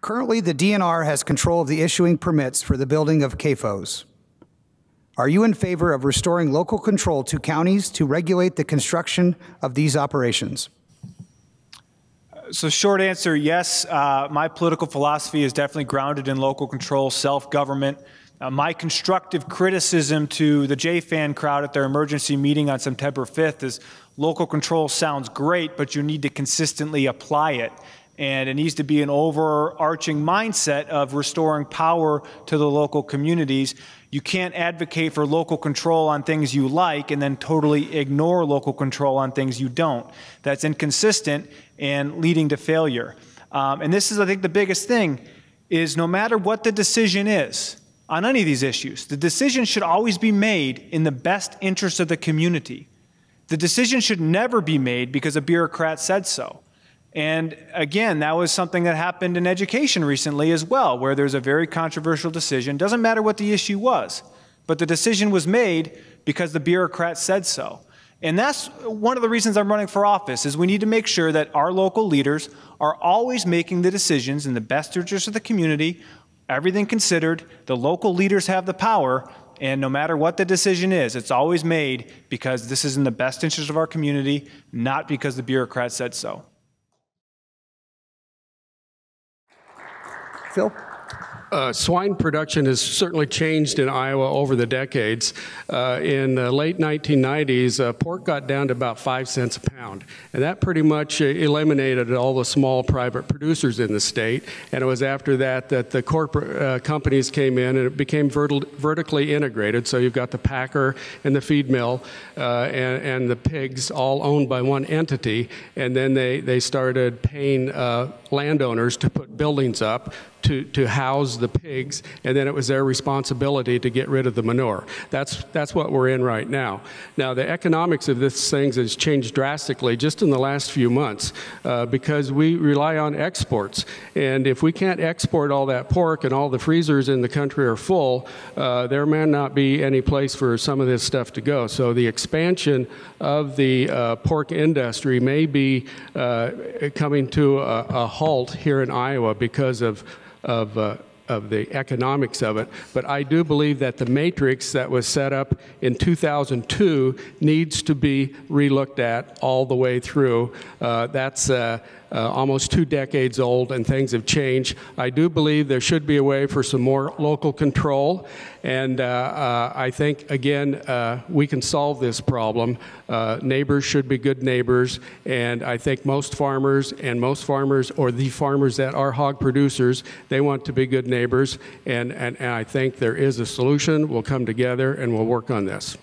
Currently, the DNR has control of the issuing permits for the building of CAFOs. Are you in favor of restoring local control to counties to regulate the construction of these operations? So, short answer yes. Uh, my political philosophy is definitely grounded in local control, self government. Uh, my constructive criticism to the JFAN crowd at their emergency meeting on September 5th is local control sounds great, but you need to consistently apply it. And it needs to be an overarching mindset of restoring power to the local communities. You can't advocate for local control on things you like and then totally ignore local control on things you don't. That's inconsistent and leading to failure. Um, and this is, I think, the biggest thing is no matter what the decision is on any of these issues, the decision should always be made in the best interest of the community. The decision should never be made because a bureaucrat said so. And again, that was something that happened in education recently as well, where there's a very controversial decision. Doesn't matter what the issue was, but the decision was made because the bureaucrat said so. And that's one of the reasons I'm running for office is we need to make sure that our local leaders are always making the decisions in the best interest of the community, everything considered. The local leaders have the power, and no matter what the decision is, it's always made because this is in the best interest of our community, not because the bureaucrat said so. Phil? Uh, swine production has certainly changed in Iowa over the decades. Uh, in the late 1990s, uh, pork got down to about five cents a pound, and that pretty much uh, eliminated all the small private producers in the state. And it was after that that the corporate uh, companies came in, and it became vertically integrated. So you've got the packer and the feed mill uh, and, and, the pigs all owned by one entity, and then they, they started paying landowners to put buildings up to, to house the pigs, and then it was their responsibility to get rid of the manure. That's, that's what we're in right now. Now, the economics of this thing has changed drastically just in the last few months uh, because we rely on exports. And if we can't export all that pork and all the freezers in the country are full, uh, there may not be any place for some of this stuff to go. So the expansion of the uh, pork industry may be uh, coming to a, a halt here in Iowa because of of, uh, of the economics of it. But I do believe that the matrix that was set up in 2002 needs to be relooked at all the way through. Uh, that's uh, almost two decades old and things have changed. I do believe there should be a way for some more local control and uh, uh, I think, again, uh, we can solve this problem. Uh, neighbors should be good neighbors, and I think most farmers and most farmers, or the farmers that are hog producers, they want to be good neighbors, and, and, and I think there is a solution. We'll come together and we'll work on this.